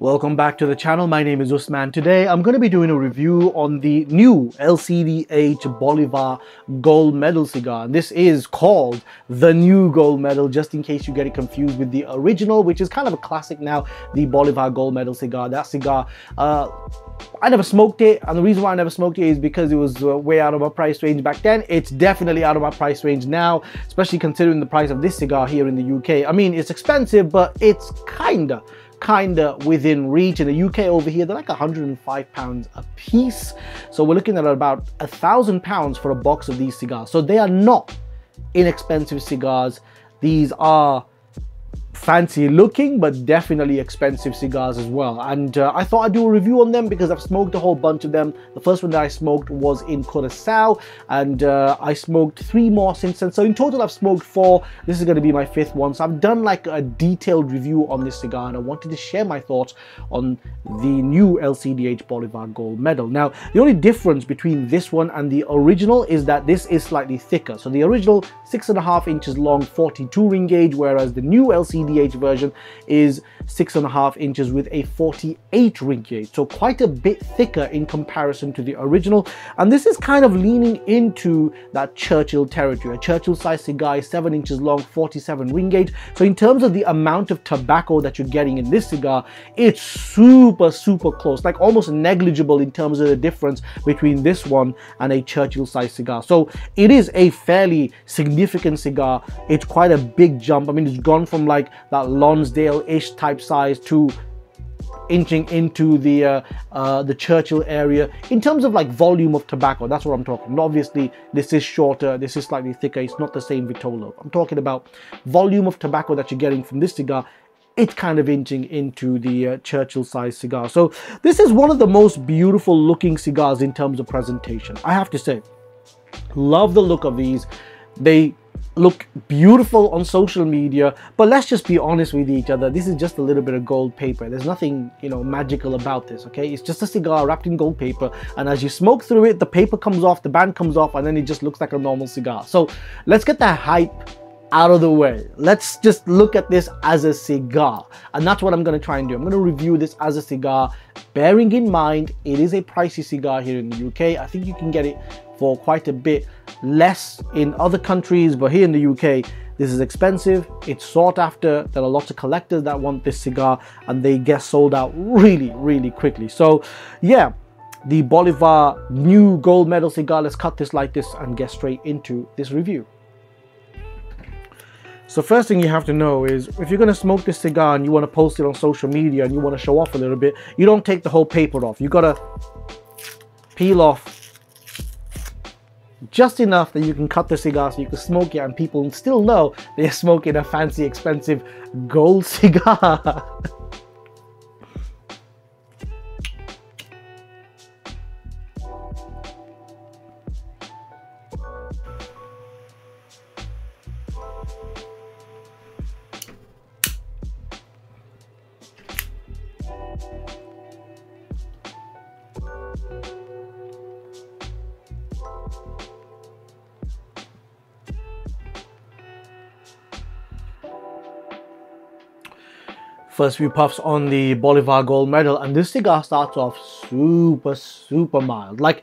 Welcome back to the channel. My name is Usman. Today I'm going to be doing a review on the new LCDH Bolivar Gold Medal cigar. This is called the new Gold Medal just in case you get it confused with the original which is kind of a classic now, the Bolivar Gold Medal cigar. That cigar uh, I never smoked it, and the reason why I never smoked it is because it was uh, way out of my price range back then. It's definitely out of my price range now, especially considering the price of this cigar here in the UK. I mean, it's expensive, but it's kinda kinda within reach. In the UK over here, they're like 105 pounds a piece. So we're looking at about a thousand pounds for a box of these cigars. So they are not inexpensive cigars. These are fancy looking but definitely expensive cigars as well. And uh, I thought I'd do a review on them because I've smoked a whole bunch of them. The first one that I smoked was in Curacao and uh, I smoked three more since then. So in total I've smoked four. This is going to be my fifth one. So I've done like a detailed review on this cigar and I wanted to share my thoughts on the new LCDH Bolivar Gold Medal. Now the only difference between this one and the original is that this is slightly thicker. So the original six and a half inches long 42 ring gauge whereas the new LCD CDH version is six and a half inches with a 48 ring gauge. So quite a bit thicker in comparison to the original. And this is kind of leaning into that Churchill territory. A Churchill size cigar is seven inches long, 47 ring gauge. So in terms of the amount of tobacco that you're getting in this cigar, it's super, super close, like almost negligible in terms of the difference between this one and a Churchill size cigar. So it is a fairly significant cigar. It's quite a big jump. I mean, it's gone from like that Lonsdale-ish type size to inching into the uh, uh, the Churchill area in terms of like volume of tobacco. That's what I'm talking. And obviously, this is shorter. This is slightly thicker. It's not the same Vitola. I'm talking about volume of tobacco that you're getting from this cigar. It's kind of inching into the uh, Churchill size cigar. So this is one of the most beautiful looking cigars in terms of presentation. I have to say, love the look of these. They look beautiful on social media but let's just be honest with each other. This is just a little bit of gold paper. There's nothing you know magical about this okay? It's just a cigar wrapped in gold paper and as you smoke through it the paper comes off the band comes off and then it just looks like a normal cigar. So let's get that hype out of the way. Let's just look at this as a cigar. And that's what I'm going to try and do. I'm going to review this as a cigar, bearing in mind it is a pricey cigar here in the UK. I think you can get it for quite a bit less in other countries, but here in the UK, this is expensive, it's sought after, there are lots of collectors that want this cigar and they get sold out really, really quickly. So yeah, the Bolivar new gold medal cigar, let's cut this like this and get straight into this review. So first thing you have to know is if you're to smoke this cigar and you want to post it on social media and you want to show off a little bit, you don't take the whole paper off. You got to peel off just enough that you can cut the cigar so you can smoke it and people still know they're smoking a fancy expensive gold cigar. First few puffs on the Bolivar Gold Medal and this cigar starts off super, super mild. Like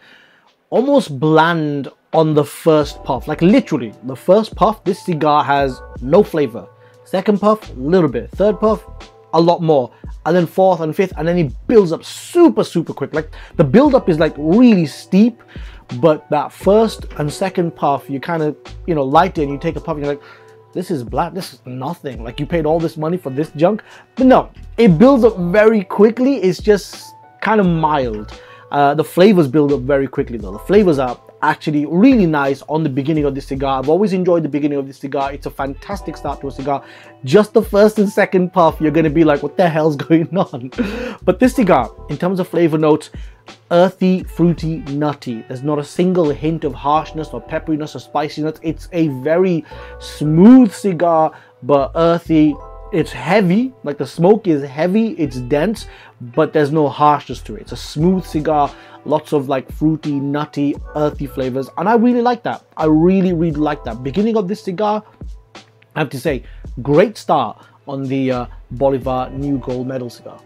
almost bland on the first puff. Like literally, the first puff, this cigar has no flavor. Second puff, a little bit. Third puff, a lot more. And then fourth and fifth, and then it builds up super, super quick. Like the build up is like really steep, but that first and second puff, you kind of, you know, light it and you take a puff and you're like, this is black, this is nothing. Like you paid all this money for this junk. But no, it builds up very quickly. It's just kind of mild. Uh, the flavors build up very quickly though. The flavors are actually really nice on the beginning of this cigar. I've always enjoyed the beginning of this cigar. It's a fantastic start to a cigar. Just the first and second puff, you're gonna be like, what the hell's going on? but this cigar, in terms of flavor notes, earthy, fruity, nutty. There's not a single hint of harshness or pepperiness or spiciness. It's a very smooth cigar, but earthy. It's heavy, like the smoke is heavy, it's dense, but there's no harshness to it. It's a smooth cigar, lots of like fruity, nutty, earthy flavors, and I really like that. I really, really like that. Beginning of this cigar, I have to say, great start on the uh, Bolivar New Gold Medal cigar.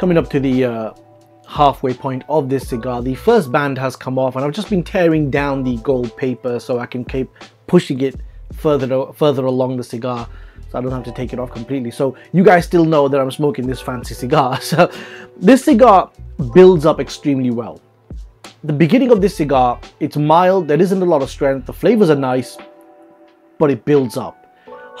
Coming up to the uh, halfway point of this cigar. The first band has come off and I've just been tearing down the gold paper so I can keep pushing it further further along the cigar so I don't have to take it off completely. So you guys still know that I'm smoking this fancy cigar. So this cigar builds up extremely well. The beginning of this cigar, it's mild, there isn't a lot of strength, the flavors are nice, but it builds up.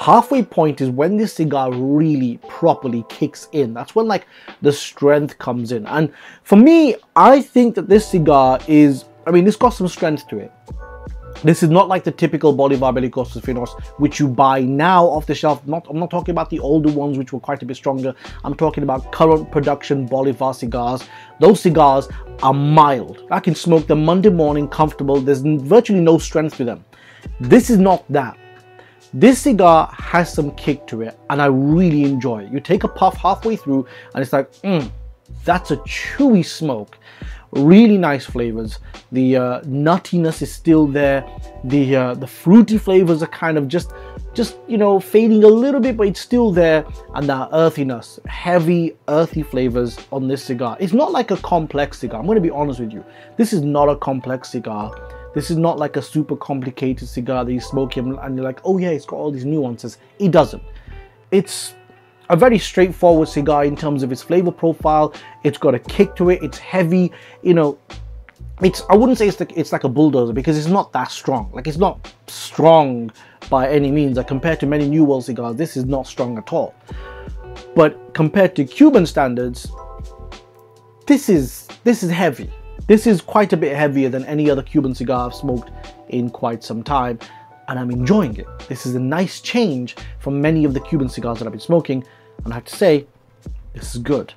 Halfway point is when this cigar really properly kicks in. That's when like the strength comes in. And for me, I think that this cigar is, I mean, it's got some strength to it. This is not like the typical Bolivar Belicosos Finos, which you buy now off the shelf. Not, I'm not talking about the older ones, which were quite a bit stronger. I'm talking about current production Bolivar cigars. Those cigars are mild. I can smoke them Monday morning, comfortable. There's virtually no strength to them. This is not that. This cigar has some kick to it, and I really enjoy it. You take a puff halfway through, and it's like, mmm, that's a chewy smoke. Really nice flavors. The uh, nuttiness is still there. The uh, the fruity flavors are kind of just just you know fading a little bit but it's still there. And that earthiness heavy earthy flavors on this cigar. It's not like a complex cigar. I'm going to be honest with you. This is not a complex cigar this is not like a super complicated cigar that you smoke him and you're like oh yeah it's got all these nuances it doesn't it's a very straightforward cigar in terms of its flavor profile. It's got a kick to it. It's heavy. You know, it's I wouldn't say it's like it's like a bulldozer because it's not that strong. Like it's not strong by any means. Like compared to many New World cigars, this is not strong at all. But compared to Cuban standards, this is this is heavy. This is quite a bit heavier than any other Cuban cigar I've smoked in quite some time and I'm enjoying it. This is a nice change from many of the Cuban cigars that I've been smoking and I have to say, this is good.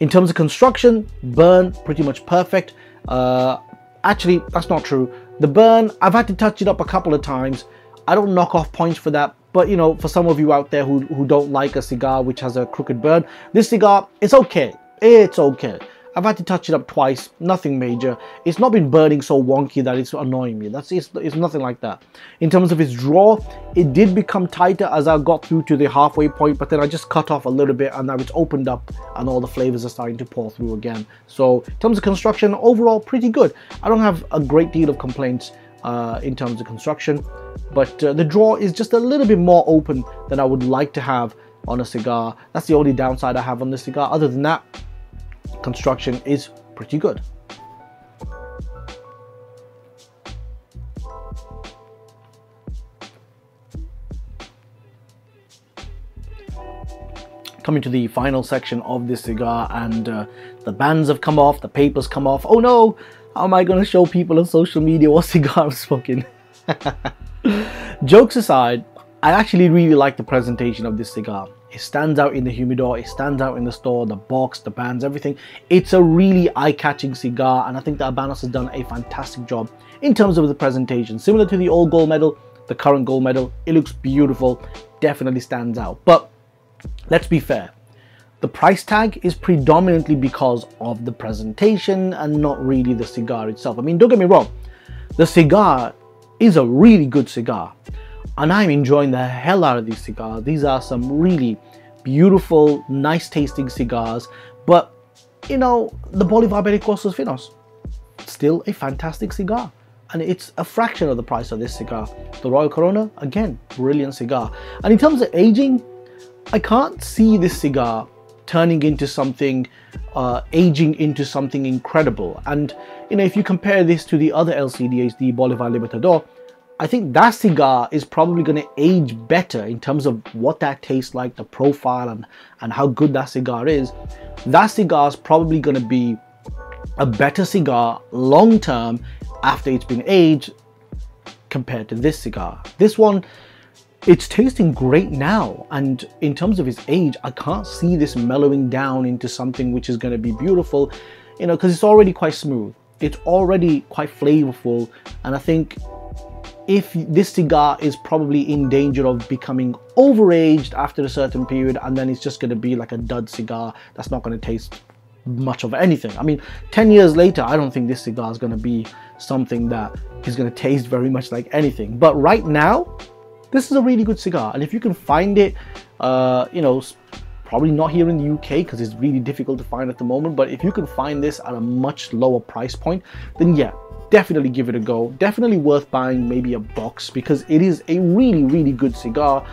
In terms of construction, burn pretty much perfect. Uh, actually, that's not true. The burn, I've had to touch it up a couple of times. I don't knock off points for that, but you know, for some of you out there who, who don't like a cigar which has a crooked burn, this cigar, it's okay. It's okay. I've had to touch it up twice, nothing major. It's not been burning so wonky that it's annoying me. That's it's, it's nothing like that. In terms of its draw, it did become tighter as I got through to the halfway point, but then I just cut off a little bit and now it's opened up and all the flavors are starting to pour through again. So in terms of construction, overall pretty good. I don't have a great deal of complaints uh, in terms of construction, but uh, the draw is just a little bit more open than I would like to have on a cigar. That's the only downside I have on this cigar. Other than that, construction is pretty good. Coming to the final section of this cigar and uh, the bands have come off, the papers come off. Oh no, how am I going to show people on social media what cigar I'm smoking? Jokes aside, I actually really like the presentation of this cigar. It stands out in the humidor, it stands out in the store, the box, the bands, everything. It's a really eye-catching cigar and I think that Habanos has done a fantastic job in terms of the presentation. Similar to the old gold medal, the current gold medal, it looks beautiful, definitely stands out. But let's be fair, the price tag is predominantly because of the presentation and not really the cigar itself. I mean, don't get me wrong, the cigar is a really good cigar and I'm enjoying the hell out of these cigars. These are some really beautiful, nice tasting cigars, but you know, the Bolivar Belicosos Finos, still a fantastic cigar. And it's a fraction of the price of this cigar. The Royal Corona, again, brilliant cigar. And in terms of aging, I can't see this cigar turning into something, uh, aging into something incredible. And, you know, if you compare this to the other LCDHs, the Bolivar Libertador, I think that cigar is probably going to age better in terms of what that tastes like, the profile, and, and how good that cigar is. That cigar is probably going to be a better cigar long term after it's been aged compared to this cigar. This one, it's tasting great now, and in terms of its age, I can't see this mellowing down into something which is going to be beautiful, you know, because it's already quite smooth. It's already quite flavorful, and I think if this cigar is probably in danger of becoming overaged after a certain period and then it's just going to be like a dud cigar that's not going to taste much of anything. I mean, 10 years later, I don't think this cigar is going to be something that is going to taste very much like anything. But right now, this is a really good cigar. And if you can find it, uh, you know, probably not here in the UK because it's really difficult to find at the moment. But if you can find this at a much lower price point, then yeah, definitely give it a go. Definitely worth buying maybe a box because it is a really, really good cigar.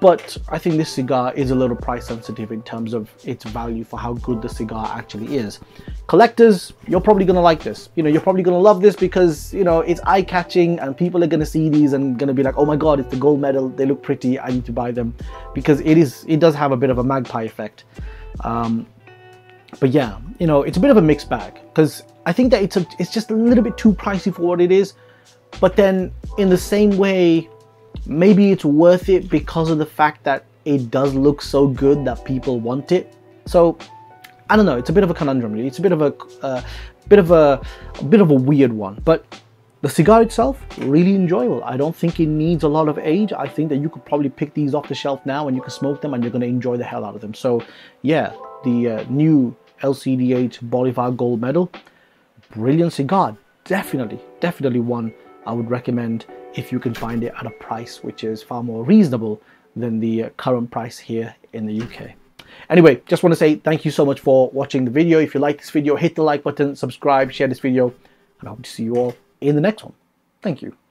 But I think this cigar is a little price sensitive in terms of its value for how good the cigar actually is. Collectors, you're probably gonna like this. You know, you're probably gonna love this because, you know, it's eye catching and people are gonna see these and gonna be like, oh my god, it's the gold medal, they look pretty, I need to buy them. Because it is, it does have a bit of a magpie effect. Um, but yeah, you know, it's a bit of a mixed bag because I think that it's a, it's just a little bit too pricey for what it is. But then in the same way, maybe it's worth it because of the fact that it does look so good that people want it. So I don't know. It's a bit of a conundrum. Really. It's a bit of a uh, bit of a, a bit of a weird one, but. The cigar itself, really enjoyable. I don't think it needs a lot of age. I think that you could probably pick these off the shelf now and you can smoke them and you're going to enjoy the hell out of them. So, yeah, the uh, new LCDH Bolivar Gold Medal, brilliant cigar. Definitely, definitely one I would recommend if you can find it at a price which is far more reasonable than the current price here in the UK. Anyway, just want to say thank you so much for watching the video. If you like this video, hit the like button, subscribe, share this video, and I hope to see you all in the next one. Thank you.